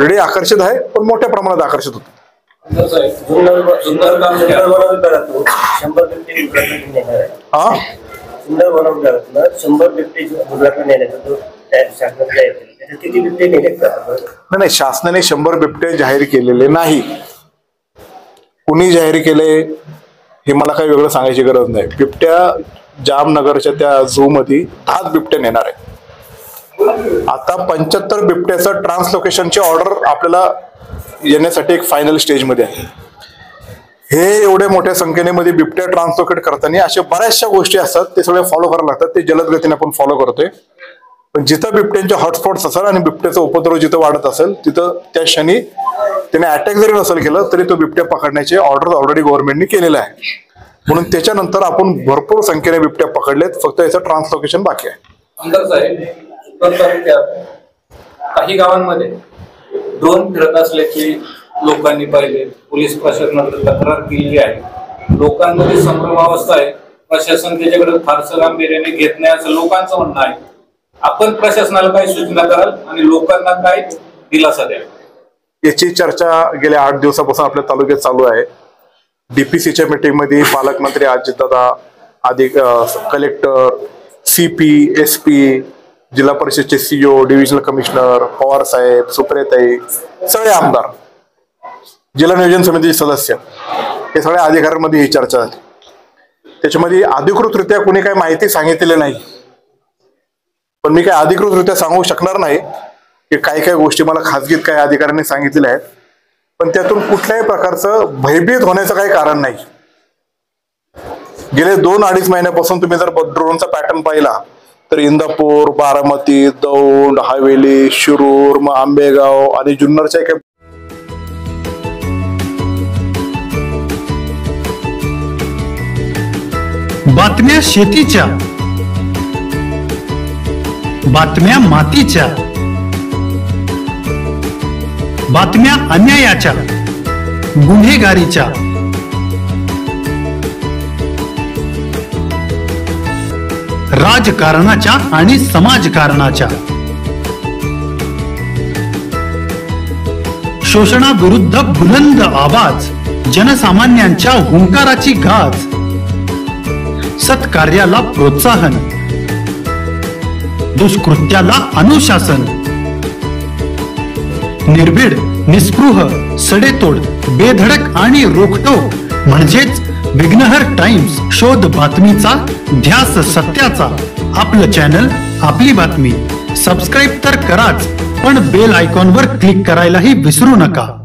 Ready आकर्षित आहे पण मोठ्या प्रमाणात आकर्षित होतो. हा? नाही नाही शासनाने शंभर बिबटे जाहीर केलेले नाही. कुणी जाहीर केले हे मला काही वेगळं सांगायची गरज नाही. बिबट्या जामनगरच्या त्या झू मध्ये दहाच बिबट्या नेणार आहे आता पंच्याहत्तर बिबट्याचं ट्रान्सलोकेशनची ऑर्डर आपल्याला येण्यासाठी एक फायनल स्टेजमध्ये आहे. हे एवढ्या मोठ्या संख्येने मध्ये बिबट्या ट्रान्सलोकेट करताना अशा बऱ्याचशा गोष्टी असतात ते सगळे फॉलो करायला लागतात ते जलद गतीने आपण फॉलो करतोय. पण जिथं बिबट्यांचे हॉटस्पॉट्स असेल आणि बिबट्याचा उपद्रव जिथं वाढत असेल तिथं त्या क्षणी त्याने अटॅक जरी नसेल केलं तरी तो बिबट्या पकडण्याचे ऑर्डर ऑलरेडी गव्हर्नमेंटने केलेलं आहे म्हणून त्याच्यानंतर आपण भरपूर संख्येने बिबट्या पकडलेत फक्त याचं ट्रान्सलोकेशन बाकी आहे. उत्तर तालुक्यात काही गावांमध्ये ड्रोन फिरत असल्याची लोकांनी पाहिले. पोलीस प्रशासनाकडे तक्रार केलेली आहे. लोकांमध्ये संभ्रमावस्था आहे. प्रशासन त्याच्याकडे फारसं गांभीर्याने घेत नाही असं लोकांचं म्हणणं आहे. आपण प्रशासनाला काय सूचना कराल आणि लोकांना काय दिलासा द्याल. याची चर्चा गेल्या आठ दिवसापासून आपल्या तालुक्यात चालू आहे. डीपीसीच्या मीटिंगमध्ये पालकमंत्री अजितदादा अधिक कलेक्टर सीपी एस पी जिल्हा परिषदचे सीओ डिव्हिजनल कमिशनर पवार साहेब सुप्रियाताई सगळे आमदार जिल्हा नियोजन समितीचे सदस्य हे सगळ्या अधिकाऱ्यांमध्ये ही चर्चा झाली. त्याच्यामध्ये अधिकृतरित्या कोणी काही माहिती सांगितलेली नाही. पण मी काय अधिकृतरित्या सांगू शकणार नाही की काही काही गोष्टी मला खाजगीत काही अधिकाऱ्यांनी सांगितलेल्या आहेत. पण त्यातून कुठल्याही प्रकारचं भयभीत होण्याचं काही कारण नाही. गेले दोन अडीच महिन्यापासून तुम्ही जर ड्रोनचा पॅटर्न पाहिला तर इंदापूर बारामती दौंड हवेली शिरूर मग आंबेगाव आणि जुन्नरच्या एका बातम्या शेतीच्या बातम्या मातीच्या बातम्या अन्यायाच्या गुन्हेगारीच्या. राजकारणाच्या आणि समाजकारणाच्या. शोषणाविरुद्ध बुलंद आवाज जनसामान्यांच्या हुंकाराची गाज. सत्कार्याला प्रोत्साहन. दुष्कृत्याला अनुशासन. निर्भीड निस्पृह सडेतोड बेधडक आणि रोखटोक म्हणजेच विघ्नहर टाइम्स शोध बातमीचा ध्यास सत्याचा. आपलं चॅनल आपली बातमी. सबस्क्राईब तर कराच पण बेल आयकॉनवर क्लिक करायलाही विसरू नका.